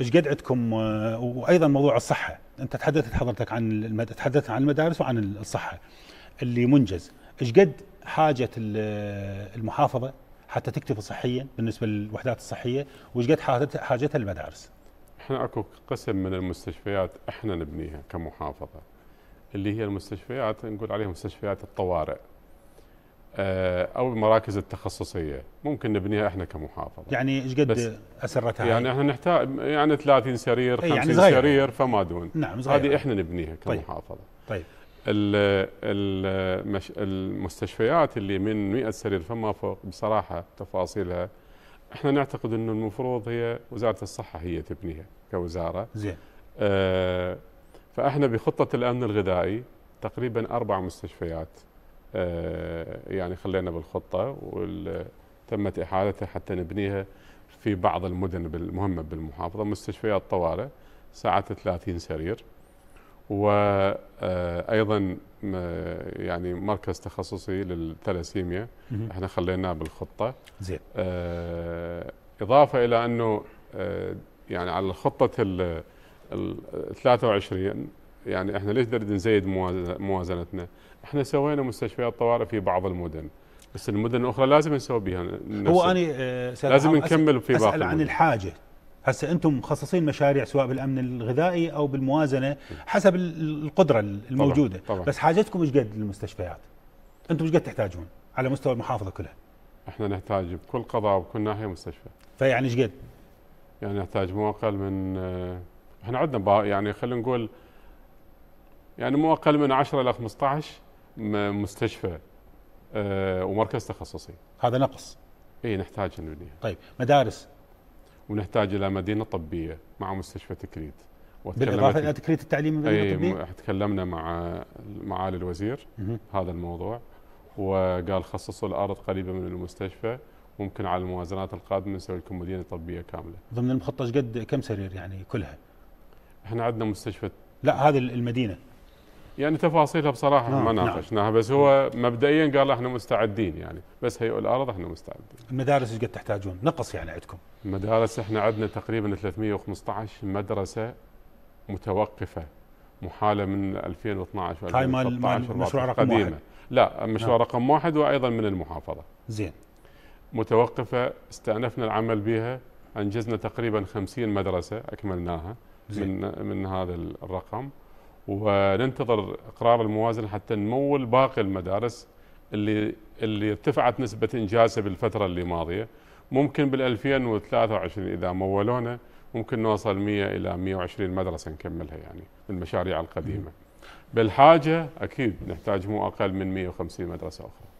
إيش قد عندكم؟ وأيضا موضوع الصحة. أنت تحدثت حضرتك عن المد... تحدثت عن المدارس وعن الصحة اللي منجز. إيش قد حاجة المحافظة حتى تكتفي صحيا بالنسبة للوحدات الصحية؟ وإيش قد حاجتها المدارس؟ إحنا أكو قسم من المستشفيات إحنا نبنيها كمحافظة اللي هي المستشفيات نقول عليها مستشفيات الطوارئ. آه، أو المراكز التخصصية. ممكن نبنيها إحنا كمحافظة. يعني إيش قد أسرتها يعني إحنا نحتاج يعني 30 سرير 50 يعني سرير فما دون نعم هذه إحنا نبنيها طيب. كمحافظة. طيب, طيب. المستشفيات اللي من 100 سرير فما فوق بصراحة تفاصيلها. إحنا نعتقد إنه المفروض هي وزارة الصحة هي تبنيها كوزارة. زين. آه فإحنا بخطة الأمن الغذائي تقريبا أربع مستشفيات. يعني خلينا بالخطة وتمت إحالتها حتى نبنيها في بعض المدن المهمه بالمحافظة مستشفيات طوارئ ساعه 30 سرير وأيضا يعني مركز تخصصي للثلاسيميا. إحنا خليناه بالخطة. زين. آه، إضافة إلى أنه آه، يعني على خطة ال 23 يعني إحنا ليش نريد نزيد موازنتنا؟ إحنا سوينا مستشفيات طوارئ في بعض المدن بس المدن الأخرى لازم نسوي بها هو اني آه لازم نكمل في باقي اسال عن الحاجة هسه أنتم مخصصين مشاريع سواء بالأمن الغذائي أو بالموازنة حسب القدرة الموجوده طبعا. طبعا. بس حاجتكم إيش قد للمستشفيات أنتم إيش قد تحتاجون على مستوى المحافظة كلها إحنا نحتاج بكل قضاء وبكل ناحية مستشفى فيعني إيش قد يعني نحتاج مو أقل من آه، إحنا عندنا يعني خلينا نقول يعني مو أقل من 10 إلى 15 مستشفى آه، ومركز تخصصي. هذا نقص. إي نحتاج نبنيها. طيب مدارس؟ ونحتاج إلى مدينة طبية مع مستشفى تكريت. بالإضافة إلى تكريت التعليم المدينة الطبية؟ تكلمنا مع معالي الوزير. هذا الموضوع. وقال خصصوا الأرض قريبة من المستشفى. ممكن على الموازنات القادمة نسوي لكم مدينة طبية كاملة. ضمن المخطط قد كم سرير يعني كلها؟ إحنا عندنا مستشفى لا هذه المدينة. يعني تفاصيلها بصراحة نعم ما ناقشناها نعم. بس هو مبدئيا قال إحنا مستعدين يعني بس هي الأرض إحنا مستعدين المدارس إيش قد تحتاجون نقص يعني عندكم المدارس إحنا عندنا تقريبا 315 مدرسة متوقفة محالة من 2012 و هاي مال مشروع رقم قديمة. واحد لا مشروع نعم. رقم واحد وأيضا من المحافظة زين متوقفة استأنفنا العمل بها أنجزنا تقريبا 50 مدرسة أكملناها زين. من من هذا الرقم وننتظر إقرار الموازنة حتى نمول باقي المدارس اللي اللي ارتفعت نسبة إنجازها بالفترة اللي ماضية. ممكن بال 2023 إذا مولونا ممكن نوصل 100 إلى 120 مدرسة نكملها يعني من المشاريع القديمة. بالحاجة أكيد نحتاج مو أقل من 150 مدرسة أخرى.